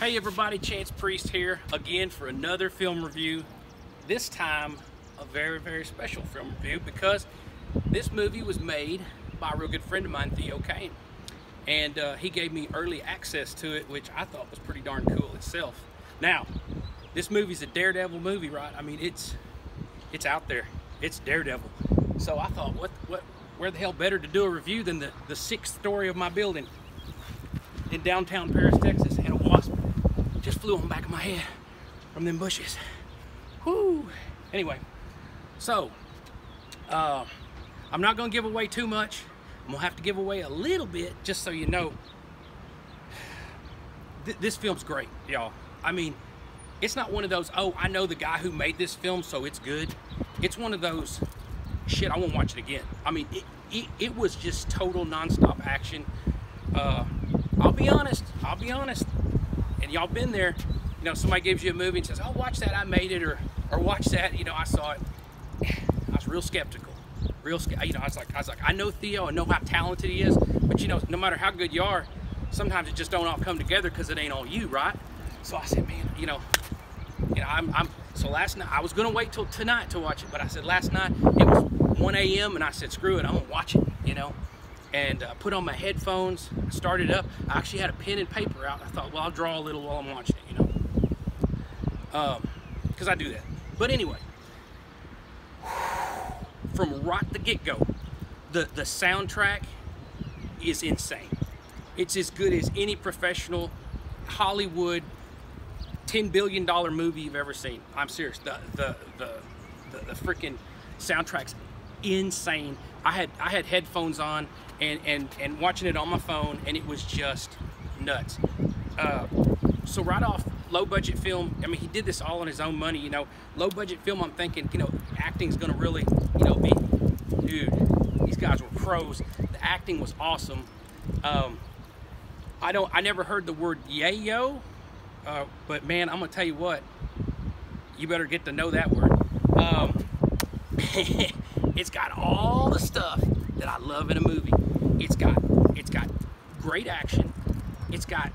Hey everybody, Chance Priest here again for another film review. This time, a very, very special film review because this movie was made by a real good friend of mine, Theo Cane. And uh, he gave me early access to it, which I thought was pretty darn cool itself. Now, this movie's a Daredevil movie, right? I mean, it's it's out there. It's Daredevil. So I thought, what, what, where the hell better to do a review than the, the sixth story of my building in downtown Paris, Texas, and a wasp flew on back of my head from them bushes. Whoo! Anyway, so uh, I'm not gonna give away too much. I'm gonna have to give away a little bit just so you know. Th this film's great, y'all. I mean, it's not one of those, oh, I know the guy who made this film, so it's good. It's one of those, shit, I won't watch it again. I mean, it, it, it was just total nonstop action. Uh, I'll be honest, I'll be honest, and y'all been there, you know, somebody gives you a movie and says, oh, watch that, I made it, or, or watch that, you know, I saw it. I was real skeptical, real, you know, I was like, I was like, I know Theo, I know how talented he is, but you know, no matter how good you are, sometimes it just don't all come together because it ain't all you, right? So I said, man, you know, you know, I'm, I'm, so last night, I was gonna wait till tonight to watch it, but I said last night, it was 1 a.m. and I said, screw it, I'm gonna watch it, you know? And uh, put on my headphones, started up. I actually had a pen and paper out. I thought, well, I'll draw a little while I'm watching it, you know, because um, I do that. But anyway, from right the get-go, the, the soundtrack is insane. It's as good as any professional Hollywood $10 billion movie you've ever seen. I'm serious. The, the, the, the, the freaking soundtrack's insane. I had I had headphones on and and and watching it on my phone, and it was just nuts. Uh, so right off, low budget film. I mean, he did this all on his own money. You know, low budget film. I'm thinking, you know, acting's gonna really, you know, be, dude. These guys were pros. The acting was awesome. Um, I don't. I never heard the word yayo, uh, but man, I'm gonna tell you what. You better get to know that word. Um, it's got all the stuff that I love in a movie. It's got it's got great action. It's got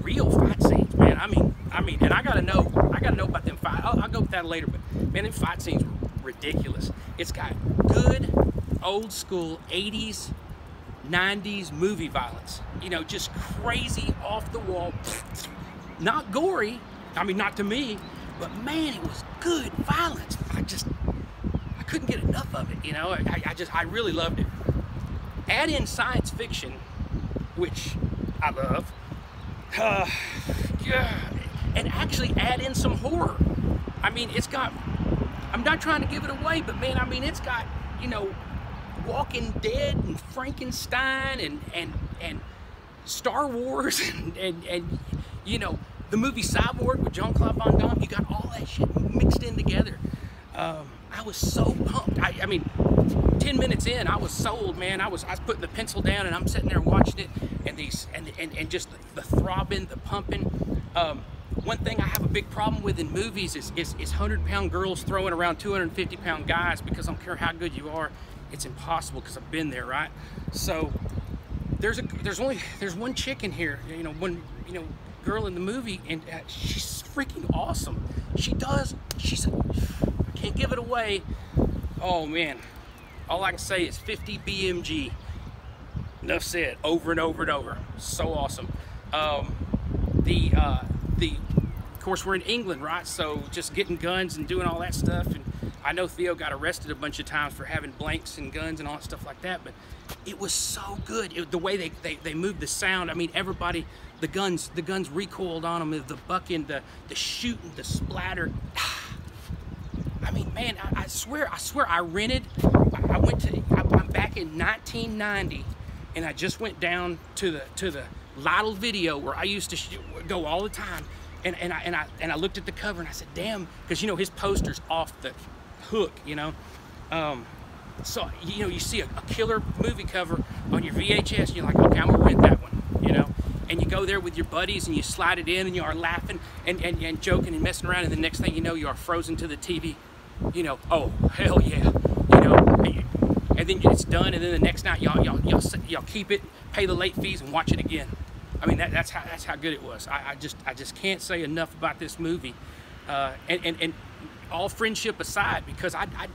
real fight scenes, man. I mean, I mean, and I gotta know, I gotta know about them fight. I'll, I'll go with that later, but man, them fight scenes were ridiculous. It's got good old school 80s, 90s movie violence. You know, just crazy off the wall, not gory. I mean, not to me, but man, it was good violence. I just, I couldn't get enough of it. You know, I, I just, I really loved it. Add in science fiction, which I love. Uh, and actually add in some horror. I mean, it's got, I'm not trying to give it away, but man, I mean, it's got, you know, Walking Dead and Frankenstein and, and, and Star Wars and, and, and, you know, the movie Cyborg with Jean-Claude Van Damme, you got all that shit mixed in together. Um, I was so pumped. I, I, mean, 10 minutes in, I was sold, man. I was I was putting the pencil down and I'm sitting there watching it and these and and, and just the, the throbbing, the pumping. Um, one thing I have a big problem with in movies is, is, is 100 pound girls throwing around 250 pound guys because I don't care how good you are, it's impossible because I've been there, right? So there's a there's only there's one chick in here, you know, one you know girl in the movie, and uh, she's freaking awesome. She does. She's. I can't give it away. Oh man, all I can say is 50 BMG. Enough said. Over and over and over. So awesome. Um, the uh, the of course we're in England, right? So just getting guns and doing all that stuff. And I know Theo got arrested a bunch of times for having blanks and guns and all that stuff like that. But it was so good. It, the way they, they they moved the sound. I mean, everybody the guns the guns recoiled on them. The bucking, the the shooting, the splatter. I mean, man, I, I, swear, I swear, I rented. I, I went to. I, am back in 1990, and I just went down to the to the Lytle Video where I used to go all the time, and and I and I and I looked at the cover and I said, damn, because you know his poster's off the hook, you know. Um, so you know you see a, a killer movie cover on your VHS, and you're like, okay, I'm gonna rent that one, you know and you go there with your buddies and you slide it in and you are laughing and, and, and joking and messing around and the next thing you know you are frozen to the TV you know, oh, hell yeah, you know, and then it's done, and then the next night y'all, y'all, y'all, y'all keep it, pay the late fees, and watch it again. I mean, that, that's how that's how good it was. I, I just I just can't say enough about this movie, uh, and, and and all friendship aside, because I I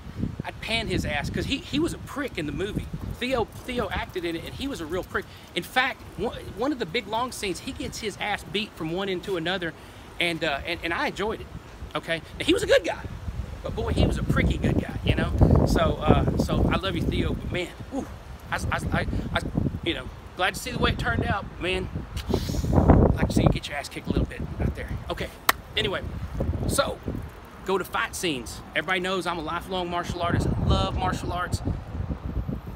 I'd pan his ass because he he was a prick in the movie. Theo Theo acted in it, and he was a real prick. In fact, one, one of the big long scenes, he gets his ass beat from one end to another, and uh, and and I enjoyed it. Okay, now, he was a good guy, but boy, he was a pricky good guy, you know. So uh, so I love you, Theo, but man, whew, I, I, I, I you know glad to see the way it turned out, man. I'd like to see you get your ass kicked a little bit out there. Okay, anyway, so go to fight scenes. Everybody knows I'm a lifelong martial artist. I love martial arts.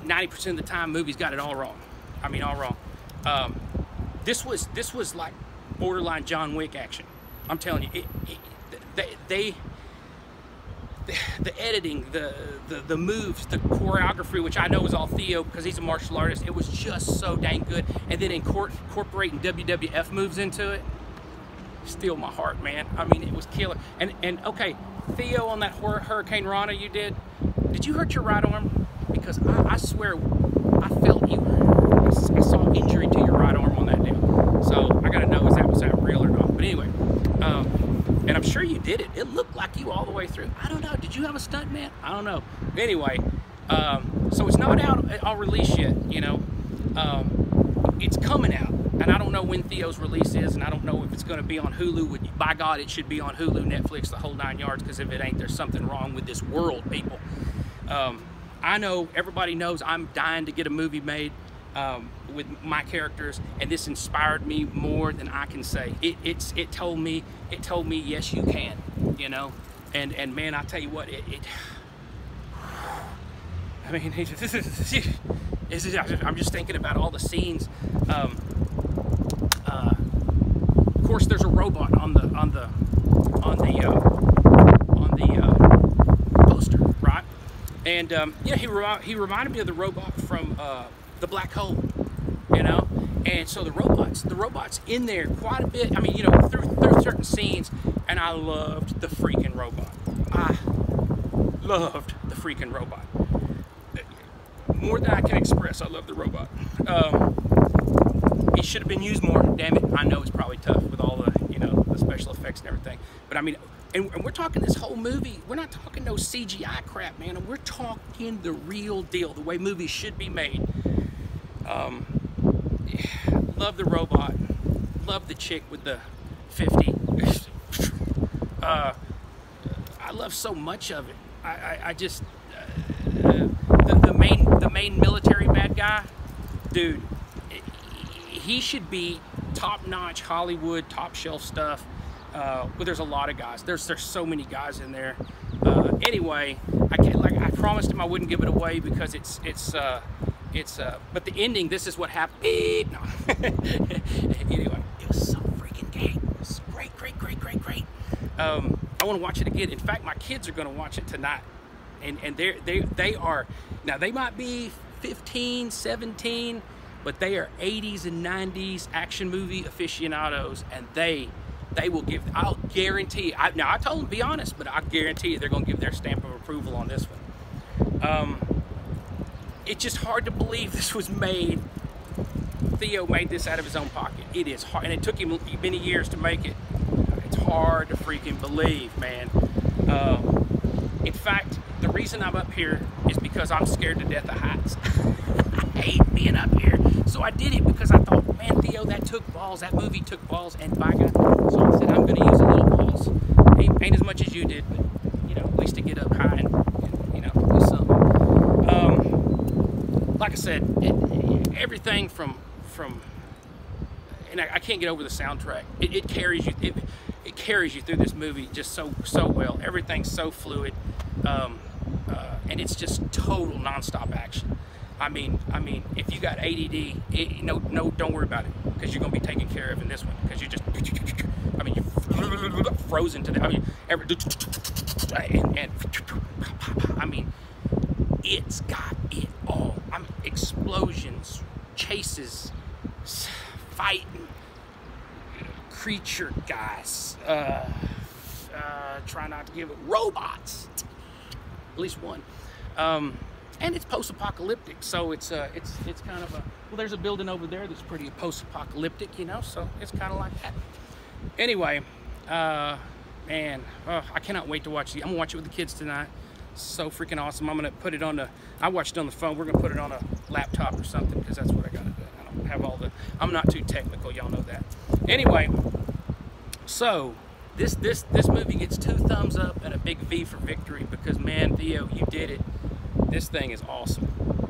90% of the time, movies got it all wrong. I mean, all wrong. Um, this was this was like borderline John Wick action. I'm telling you, it, it, they, they the, editing, the, the the moves, the choreography, which I know is all Theo because he's a martial artist. It was just so dang good, and then incorporating WWF moves into it, steal my heart, man. I mean, it was killer. And and okay, Theo on that Hurricanrana you did, did you hurt your right arm? Because I, I swear, I felt you. I saw injury to your right arm on that deal. So I gotta know is that was that real or not. But anyway. Um, and I'm sure you did it. It looked like you all the way through. I don't know. Did you have a stunt man? I don't know. Anyway, um, so it's not out on release yet. You know, um, it's coming out, and I don't know when Theo's release is, and I don't know if it's going to be on Hulu. By God, it should be on Hulu, Netflix, the whole nine yards. Because if it ain't, there's something wrong with this world, people. Um, I know everybody knows I'm dying to get a movie made um, with my characters, and this inspired me more than I can say. It, it's it told me it told me yes you can, you know, and and man I tell you what it. it I mean, it's, I'm just thinking about all the scenes. Um, uh, of course, there's a robot on the on the on the uh, on the uh, poster, right? And um, yeah, he he reminded me of the robot from uh, the black hole, you know? And so the robots, the robots in there quite a bit. I mean, you know, through, through certain scenes, and I loved the freaking robot. I loved the freaking robot. More than I can express, I love the robot. Um, it should have been used more. Damn it, I know it's probably tough with all the, you know, the special effects and everything. But I mean, and, we're talking this whole movie. We're not talking no CGI crap, man. We're talking the real deal, the way movies should be made. Um, love the robot. Love the chick with the 50. uh, I love so much of it. I, I, I just uh, the, the main the main military bad guy, dude. He should be top notch Hollywood, top shelf stuff. Uh, well, there's a lot of guys. There's there's so many guys in there. Uh, anyway, I can't like I promised him I wouldn't give it away because it's it's uh, it's uh, but the ending. This is what happened. No. anyway, it was so freaking great. It was great, great, great, great, great. Um, I want to watch it again. In fact, my kids are going to watch it tonight, and and they they they are now they might be 15, 17, but they are 80s and 90s action movie aficionados, and they they will give. I'll guarantee. I, now I told them be honest, but I guarantee they're going to give their stamp of approval on this one. Um, it's just hard to believe this was made. Theo made this out of his own pocket. It is hard, and it took him many years to make it. Hard to freaking believe, man. Uh, in fact, the reason I'm up here is because I'm scared to death of heights. I hate being up here. So I did it because I thought, man, Theo, that took balls. That movie took balls, and by God, so I said I'm going to use a little balls. Ain't, ain't, as much as you did, but you know, at least to get up high and, and you know, do something. Um, like I said, it, everything from from and I, I, can't get over the soundtrack. It, it carries you. It, it, carries you through this movie just so so well. Everything's so fluid, um, uh, and it's just total nonstop action. I mean, I mean, if you got ADD, it, no, no, don't worry about it because you're gonna be taken care of in this one because you're just, I mean, you're frozen to the, I mean, every, and, and I mean, it's got it all. I mean, explosions, chases, fighting, creature guys. Uh, uh, try not to give it robots. At least one. Um, and it's post-apocalyptic, so it's uh, it's it's kind of a well, there's a building over there that's pretty post-apocalyptic, you know, so it's kind of like that. Anyway, uh, man, uh, I cannot wait to watch it. I'm gonna watch it with the kids tonight. So freaking awesome. I'm gonna put it on the, I watched it on the phone. We're gonna put it on a laptop or something because that's what I gotta do. Have all the, I'm not too technical, y'all know that. Anyway, so this this this movie gets two thumbs up and a big V for victory because man, Theo, you did it. This thing is awesome.